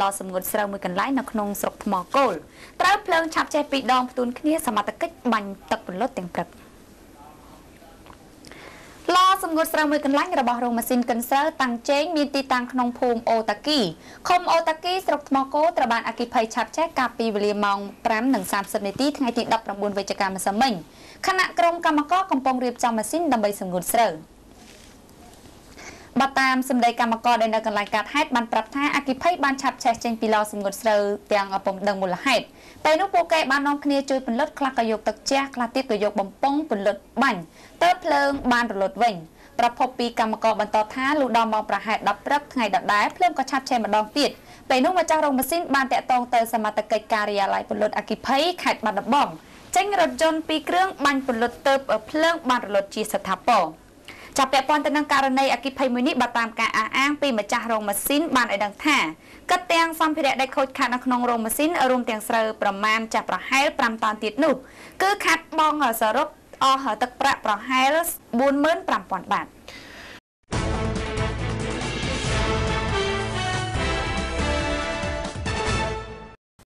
ឡសម្ងួតស្រូវមួយកន្លែងនៅក្នុងស្រុកថ្មគោលត្រូវភ្លើងឆាប់ចេះពីរដងផ្ទួនគ្នាសមត្ថកិច្ចបាញ់ទឹកពន្លត់ទាំងព្រឹកឡសម្ងួតស្រូវមួយកន្លែងរបស់រោងម៉ាស៊ីនកិនស្រូវតាំងជែងមានទីតាំងក្នុងភូមិអូតាគីឃុំអូតាគីស្រុកថ្មគោត្រូវបានអគិភ័យឆាប់ចេះកាលពីវេលាម៉ោង5:30នាទីថ្ងៃទី19វិច្ឆិកាម្សិលមិញខណៈក្រុមកម្មករកំពុងរៀបចំម៉ាស៊ីនដើម្បីសម្ងួតស្រូវ។ បើតាមសម្ដីកម្មករដែលនៅកន្លែងកាត់ហេតុបានប្រាប់ថាអគិភ័យបានឆាប់ឆេះចេញពីឡសម្ងួតស្រូវទាំងពុំដឹងមូលហេតុតែនោះពួកគេបាននាំគ្នាជួយពន្លត់ខ្លះក៏យកទឹកជះខ្លះទៀតក៏យកបំពង់ពន្លត់បាញ់ទើបភ្លើងបានរលត់វិញប្រភពពីកម្មករបន្តថាលុះដល់ម៉ោងប្រហែល10ព្រឹកថ្ងៃដដែលភ្លើងក៏ឆាប់ឆេះម្ដងទៀតពេលនោះម្ចាស់រោងម៉ាស៊ីនបានតាក់ទងទៅសមត្ថកិច្ចការិយាល័យពន្លត់អគិភ័យខេត្តបាត់ដំបងចេញរថយន្តពីរគ្រឿងបាញ់ពន្លត់ទៅភ្លើងបានរលត់ជាស្ថាពរ ចាប់ពាក់ព័ន្ធទៅនឹងករណីអគិភ័យមួយនេះបើតាមការអះអាងពីម្ចាស់រោងម៉ាស៊ីនបានឲ្យដឹងថាកិត្តទាំងសម្ភារៈដែលខូចខាតនៅក្នុងរោងម៉ាស៊ីនរួមទាំងស្រូវប្រមាណចាស់ប្រហែល5តោនទៀតនោះគឺខាត់បងសរុបអស់ទឹកប្រាក់ប្រហែល45000បាត